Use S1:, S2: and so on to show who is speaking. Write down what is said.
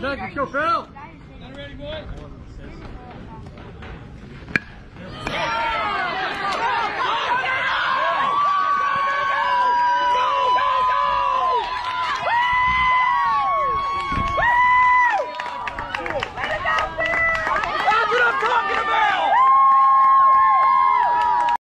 S1: Kijk, ik zo veel.
S2: Ready, boys?